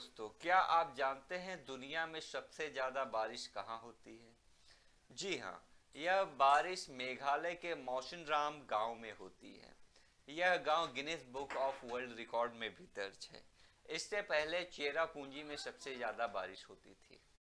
दोस्तों, क्या आप जानते हैं दुनिया में सबसे ज़्यादा बारिश कहाँ होती है? जी हाँ यह बारिश मेघालय के मौसनराम गाँव में होती है। यह गाँव Guinness book of world record में भी दर्ज है। इससे पहले चेरा पूंजी में सबसे ज़्यादा बारिश होती थी।